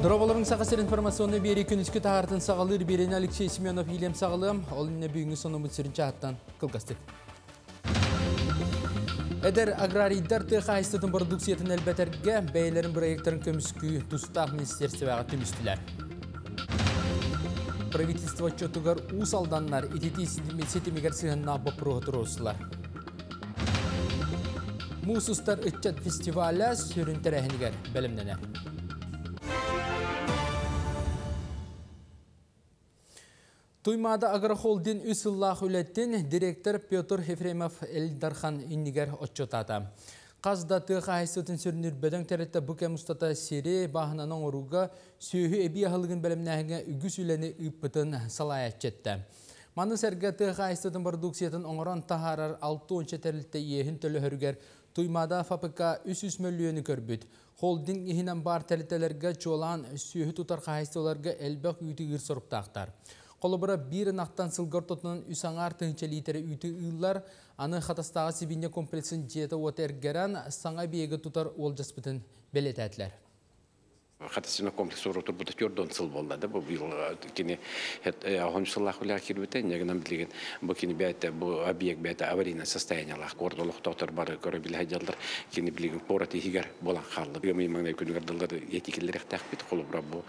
Дроболорың сақасыр информационны бері күніскі тағартын сағалыр берен Алексей Семенов елем сағалым, ол үнне бүгінгі соны мүтсірінші аттан қылғастық. Әдер аграрийдар тұға айстытын продукциятын бәйлерін проекторын көміскүй тұстақ түмістілер. Правительство отчетугар уыс алданнар итети сетимигер сығынна. Туймада агрохолдин үсіллах үлеттен директор Петр Ефремов Эльдархан иннигер отчотата. Қазда тұға айсытын сүрінір бөдің тәретті бұке мұстата сері бағынаның оруға сүйі әбі ағылығын бәлімнәңі үгіс үләні үппітін салаят жетті. Маны сәрге тұға айсытын продукциятын оңыран тахарар 6-10 тәрілтті ехін төлі хүргер Туймада фабрика 300 миллионы көрбіт. Холдинг ихінен бар тәрілтелерге чолан сүйі тұтар қайыстыларға әлбәқ үйтігір сұрыптақтар. Қолыбыра бір нақтан сылғыр тұтынан үсаңар тыңча литері үті ұйлар, аны қатастағы сибинне комплексін жеті өтергеран саңа бейгі тұтар ол жаспытын белет әтілер. Хатасына комплекс оротур бу төрдөн сыл болду да бу быйыл кини ахым сыллах уля кирбите негенем билген бу кини бәте бу объект бәте аварийное состояние лах кордолук доктор бар көрө бил хаҗалдар кини билген порати хигер болан халды бу мыймаңдай күнүгөр дылдар этикелер тахбит холобра бу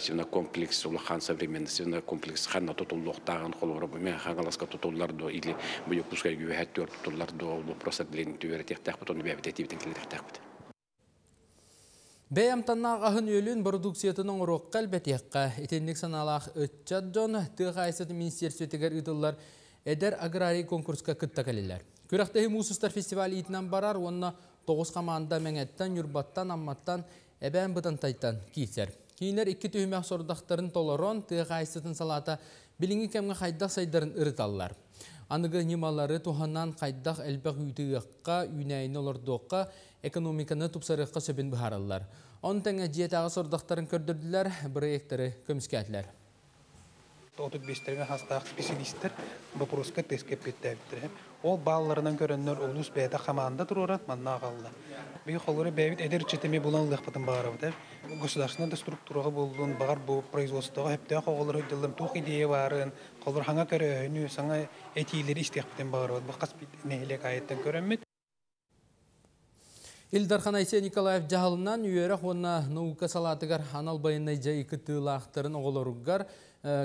сина комплекс улахан современный сина комплекс ханна тотулук тагын холобра бу. Мен хагаласка тотуллар до или бу юкускай гүве хаттер тотуллар до бу просто билен түбер тахбит оны бәбите тибитен келер тахбит. Бәйім таннақ ағын өлін продукциятының ұрыққа әлбәтеққа етенлік саналақ өтчат жон тұға айсыты министерсветігер ұдылар әдер аграрий конкурска күтті кәлелер. Күріқтегі Мусустар фестивалі итінен барар, онына тоғыз қаманда мәңәттен, юрбаттан, амматтан, әбән бұдан тайтан кейсер. Кейінер екі түйімәк сордақтарын толырон тұға айсытын салата біліңі кәмгі қайдақ сайдарын ұрыталылар. Анығы немалары туғаннан қайдақ әлбәқ үйтіғаққа, үйнәйін олырдуққа, экономиканы тупсарыққа сөбін бұхаралар. Он тәңі диетаға сордақтарын көрдірділер, проекттері көміскәтлер. Отут бестерге хастақ специалисттер вопроска тескеп. Ол балларынан бәйдә команда турурат манна булан лыхпытын барып да. Государственный хептә холоры дилдем тух идея барын. Илдархан Айсия Николаев жағылынан үйері қонна наука салатығар анал байынай жай күттілақтырын оғылырғар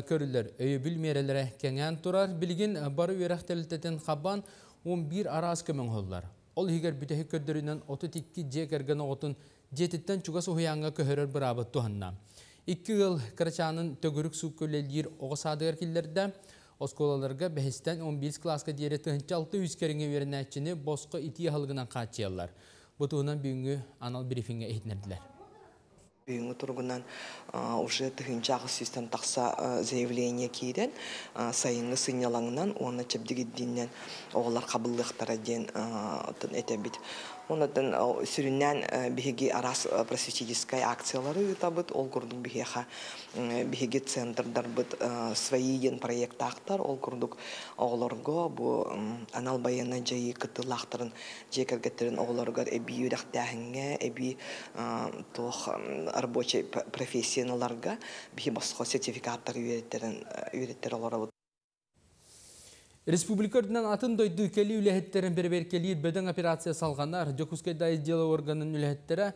көрілер. Өйі білмерелері кәңән тұрар. Білген бары үйерек тәлітетін қабан 11 арас көмін ғоллар. Ол егер бүтәхі көрдірінен 32 жекерген оғытын жетіттен чугас ұхыянға көхерер бір абыт туғанна. Икі ғыл қырачанын төгірік су көлелер оғысадығар келдерді. Осколаларға бәхістен 11 класқа дейірі тұхынчы 600 керіңе верін әтчіні босқы ити ғылғынан қатчиялар. Бұтуынан бүгінгі анал брифинге ehitnerdiler. Бүгінгі тұрғынан уже тұхынчағы систем тақса заявление кейден сайынғы сыйнялаңынан оны чәбдігіддінен оғылар қабылдықтара ден әтәбіт. Онатын сүріннән биһиги арас просветительская акциялары табыт ол курдук биһиха биһиги центрдар быт свои ен проекттактар ол курдук оголорго бу анал баяна жайы кытылактарын жекергеттерин оголоргор эби юрактахинге эби тох рабочий профессионаларга биһи босхо сертификаттар үйреттер олорабыт Республикардынан атын дойды кели үләхеттерін бербер келейір бөдің операция салғанар, Жокускайдай дело органын үләхеттері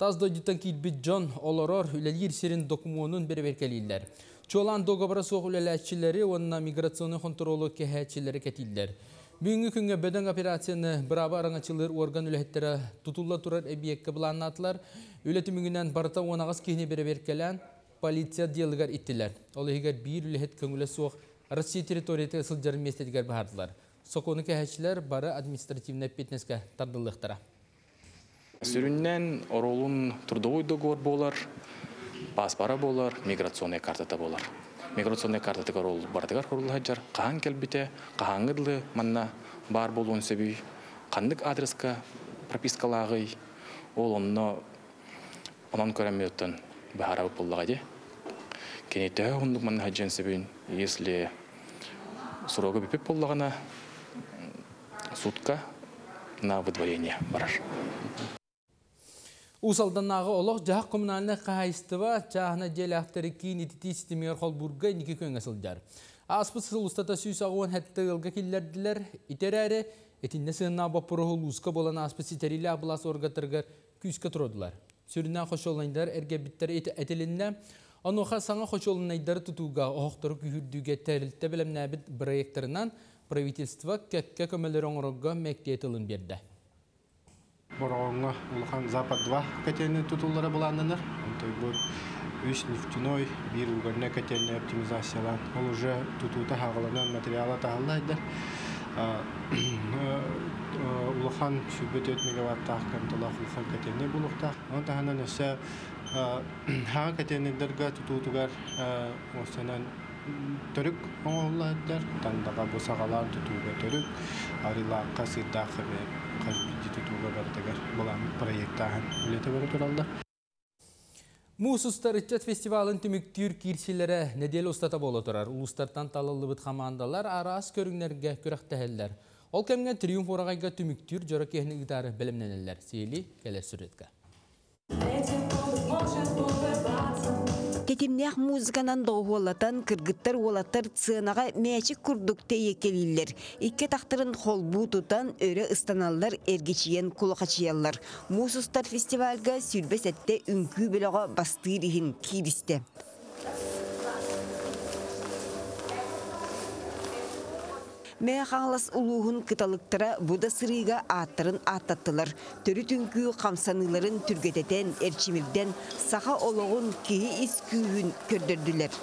таз дойдыттан кейтбіт Джон Олорор үләлер серін документын бербер келейлер. Чолан доғабыра соқ үләләтчілері, онына миграционы контролы кәхәтчілері кәтейлер. Бүгінгі күнге бөдің операцияны бірабы араңачылыр орган үләхеттері тұтулла тұрар әбиекке бұланатылар. Үләті мүгінен барыта онағыз кейіне бербер келен полиция делігер иттілер. Ол егер бір үләхет көңілі соқ Россия территорияты сылжарын местетігер бағардылар. Соқоны кәхәтшілер бары административны петнеске тардылықтыра. Сүріннен оролун тұрдығой договор болар, паспара болар, миграционный картата болар. Миграционный картаты орол бардығар құрылы хаджар, қахан келбіте, қахаңыдлы манна бар болуын сөбүй, қандық адреска пропискалағы, ол онны онан көрәметтен бағарау болуға де. Кенете ондық манна хаджан сөбүйін, если срока бипеп боллагана сутка на выдворение барар. Усалданнағы олық жақ коммунальны қағайыстыва чағына жел ақтары кейін итити системер қолбурға неке көнгә сылдар. Аспы сыл ұстата сүйс ағуын хәтті ылға келлерділер, итер әрі, етінне сығына бапыры ұлысқа болан аспы ситерилі абылас орғатырғар күйіске тұродылар. Сүрінен қош олайындар әрге біттер әтелінне, Онуха саңа хоч олынайдары тутуга оқтыры күйірдіге тәрілтті білімнә біт проекторынан правительство кәкке көмелер оңырыға мәктетілін берді. Бороңга улахан запад 2 котельный тутуллары буланнанар. Онтой бу үч нефтяной бир угольна котельный оптимизациялан. Ол уже тутута хагаланан материала тахаллайды. Улахан сүбет 4 мегаваттах кантала улахан котельный булукта. Он таханан өсө ха котельныйдерга тутутугар осанан төрүк оңоллайдар. Тандага бу сагалар тутууга төрүк. Арилакка сырдакы кажбиди тутууга бартагар булан проекттахан үлете бары туралда. Мусустар итчет фестивалын түміктүр кирсилері неделі ұстата болы тұрар. Улустартан талылы бұт командалар арас көріңлерге көріқтәхеллер. Ол кәмге триумф орағайға түміктүр жора кехні гитары білімненелер. Сейли келер сүретке. Тетимнях музыканан доғуолатан кыргыттар олаттар цынаға мәчік күрдікте екелілер. Икке тақтырын холбу тутан өрі ыстаналлар эргечиен кулақачиялар. Мусустар фестивальга сүрбе сәтте үнкүү біліға бастырихин киристе. Мә қаңлас улуғын кыталыктара буда сырыга аттарын аттаттылар. Төрі түнкүү қамсаныларын түргететен, әрчимирден саха олығын кейі ис күйін көрдірділер.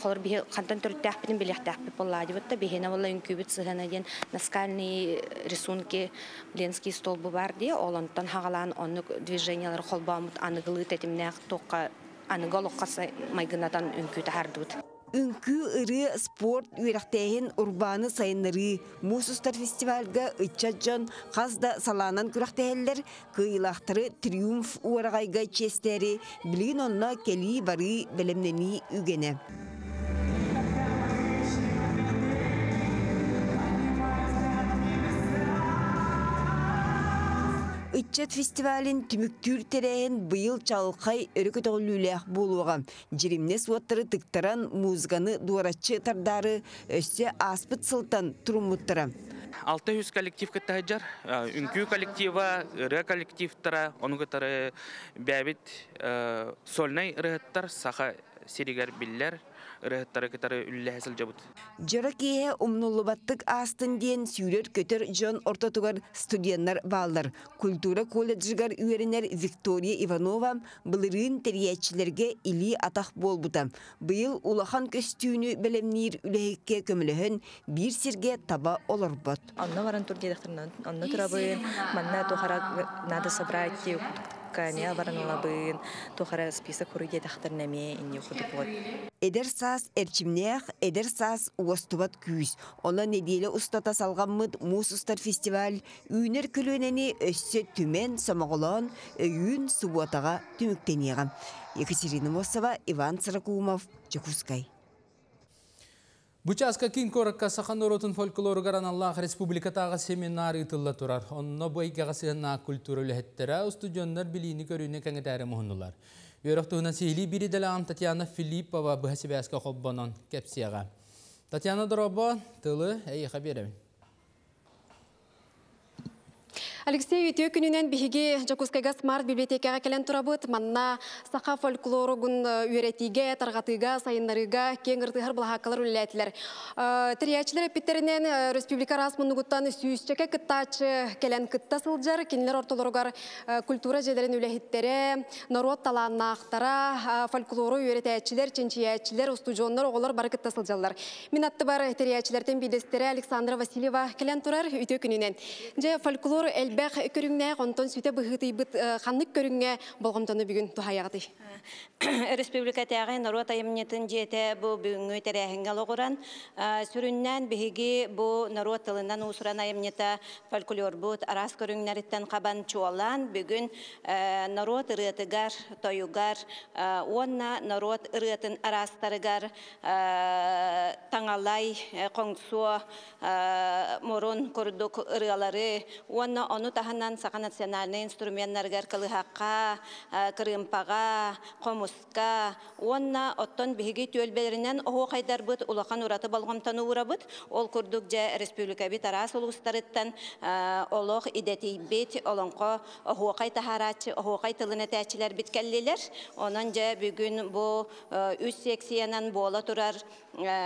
Холор бихи кантан төрттәхпин билехтәхпи поллади бутта бихина валла үнкүбит сыгана ден наскальный рисунки ленский стол бар ди олонтан хагалан онны движениялар холбамут аныгылы тетимнәх тоққа аныголоққасы майгынатан үнкү тахардут. Үнкүү ыры спорт үйрәктәйін урбаны сайыннары Мусустар фестивальга ытчаджан қазда саланан күрәктәйеллер кыйлақтары триумф уарағайга честері. Білген онна кели бары білімнені үгене. Итчет фестивалин түмүктүр терейин быйыл чалқай өрөкө тоголлүүлээх болуға. Жиримне суаттары тыктаран музыканы дуарачы тардары өсте аспыт сылтан турумуттара. Алты жүз коллектив кыттаһыджар, үнкүү коллектива, ыры коллективтара, оны кытары бәбит сольнай ырыттар, саха сиригер биллер, ырыттары кытары үлләһәсел жабыт. Жора кие умнулубаттык астын диен сүйрер көтөр жон ортотугар студенттар баллар. Культура колледжигар үйерінер Виктория Иванова былырын териячилерге или атақ болбута. Быйыл улахан көстүүнү белемнир үлэхикке көмөлөһөн бир сирге таба олорбот. Анна варан турдедахтарынан, анна турабын, манна тухара надо собрать кане баран олабын, тухара список хуруге тахтар неме инне. Эдер сас эрчимнех, эдер сас уостубат күүс. Она неделе устата салгаммыт Мусустар фестиваль үйнер күлөнени өссө түмен самоголон өйүн субуатага түмүктенеган. Екатерина Мосова, Иван Царакумов, Чекускай. Бучаска кин коракка сахан оротун фольклор гараналлах республикатағы семинар ытылла турар. Онно бойгаға сыгына культура үлэхеттері студионнар билини көрүнө кәңетәрі мұхынылар. Үйрақтығына сейли бири делам Татьяна Филиппова бұхасибәсқа қолбанан кәпсияға. Татьяна Дороба тылы әйіға беремін. Алексей Үтіө күнінен бігі Жакускайга смарт библиотекаға келен тұрабыт, манна сақа фольклорогун үйретиге, тарғатыға, сайынларыға, кеңіртігір бұлғақалар үліләтілер. Тіриячілер әппеттерінен республика расмынығыттан сүйісчеке кыттачы келен кытта сылжар, кенілер ортолорғар культура жедерін үләхеттері, народ таланнақтара, фольклору үйретәчілер, ченчиячілер, устужонлар, оғылар бары кытта сылжалар. Мен атты бар тіриячілерден бейдестері Александра Васильева келен тұрар Үтіө күнінен. Же фольклор әлбәқ көріңне, онтон сүте бұғыты бұт қанлық көріңне болғымтаны бүгін тұхаяғды. Республика тәғі народ айымнетін жете бұл бүгінгі тәрәхінге лоғыран. Сүріннен бігі бұл народ тылынан ұсыран айымнета фольклор бұт арас көріңнеріттен қабан чуалан бүгін народ ырытыгар, тойугар, онна народ ырытын арастарыгар таңалай, қоңсуа, морон көрдік ырылары, онна ону таханан сака национальный инструменттаргар кылыхакка кырымпага комуска онна оттон биһиги түөлбелеринен охо хайдарбыт улахан ураты болгомтан урабыт ол курдук же республика бит арас улустарыттан олох идетийбит олонко охуокай тахарачы охуокай этээчилер биткеллилер онон же бүгүн бу үс секциянан буола турар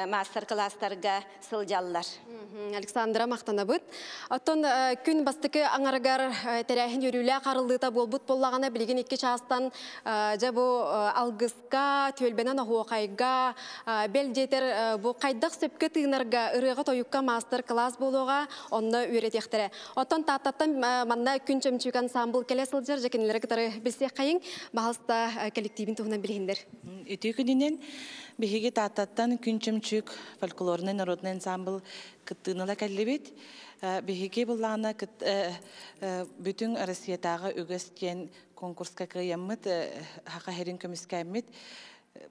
мастер класстарга сылжаллар Александра мақтанабыт. Оттон күн бастықы аңаргар тәрәхін үрілі қарылдыта болбут боллағана білген екі частан жа бұ алгыска, төлбенен ағуақайга, бел жетер бұ қайдақ сөпкі тыынарға ырыға тойыққа мастер класс болуға онны үйретектірі. Оттон таттаттан манна күн чөмчүк ансамбл келе сылжар жекенелері кітары білсе қайын бағалыста коллективін туғынан білгендер. Үті күнінен биһиги тааттаттан күн чөмчүк фольклорный народный ансамбл кыттыыныла кэллибит. Биһиги буллаана бүтүн россиятагы үгөс тиен конкурска кыйаммыт хака херин көмүскәммит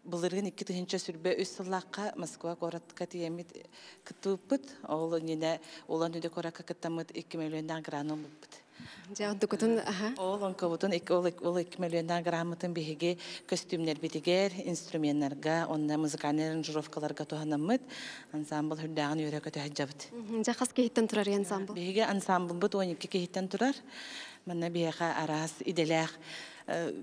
былыргын икки тыһынча сүрбе үс сыллаакка москва городка тиемит кыттыппыт ол нене улан үдө коракка кыттамыт икки миллиондан граном буппыт Жаудукутун, аха. Ол онкобутун ол ол 2 миллиондан грамотын биһиги костюмнер битигер, инструментларга, онна музыкальный аранжировкаларга туханаммыт, ансамбл төһәҗәбит. Кеһиттен турар ансамбл. Биһиги ансамбл бут 12 кеһиттен турар. Биһига арас иделях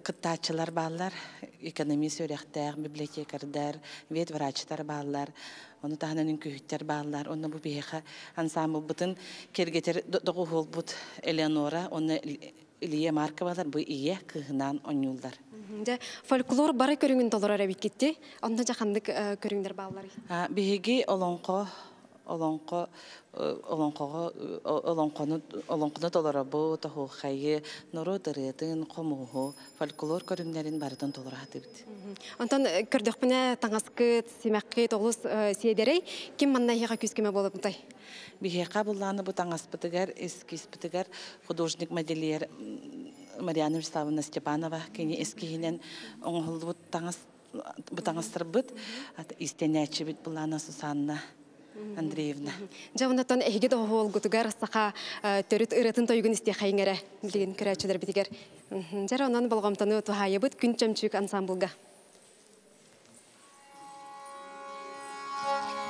кыттаачылар баалар, экономист өрәхтәр, библиотекардар, вет врачтар баалар, оны таханын күһүттер баалар, оны бу биһига ансамбл бутын кергетер бут Элеонора, оны Илья Марковалар бу ие кыһынан онюлдар. Же фольклор бары көрүңүн толор арабик кетти. Онда жахандык көрүңдер баалар. Биһиги олонко олонко олонкого олонкону олонкону толорабу тоху хайы нору дырытын комугу фольклор көрүңнерин барытын толоратыбыт. Онтон көрдөкпүнө таңаскы симаккы толус сиедерей. Ким манна хига күскеме болуп мутай. Бихека булланы бу таңаспытыгар эскиспытыгар художник модельер Марьяна Вячеславовна Степанова кени эскихинен оңолбут таңас бу таңастырбыт истенячи бит буллана Сусанна. Андреевна. Жавнатан эхиге дохол гутугар саха төрүт ыратын тойгун исте хайңере билген көрәчелер битигер. Жара онан болгомтаны тухайыбыт күн чөмчүк ансамблга. Букурдук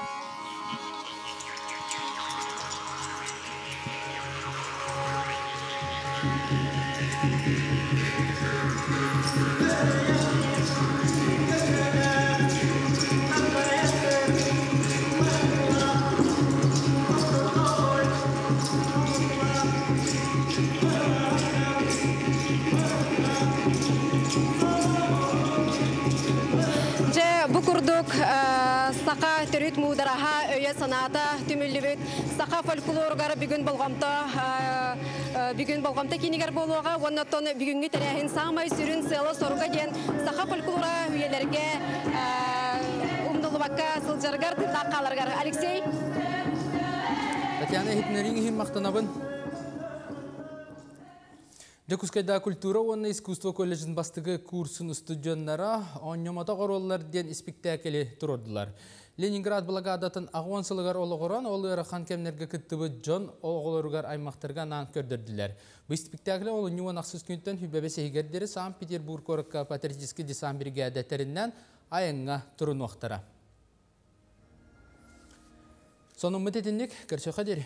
санаата түмүллүбүт сака фольклоргар бүгүн болгомто бүгүн болгомто кинигер болууга оннотон бүгүнгү терехин сака фольклора үйелерге Алексей? Декускайда культура онна искусство колледжин бастығы курсын студионнара онномата ғороллар ден спектакли тұрдылар. Ленинград благадатын ағуансылығар олығыран олы хан кемнерге күттібі Джон оғылырғар аймақтарға нан көрдірділер. Бұл спектакли олы Нюан ақсыз күнттен сехігердері Санкт-Петербург орыққа патриотический десам бригадәттерінен айынға тұрын уақтара. Соның мүтетіндік көрсе қадері.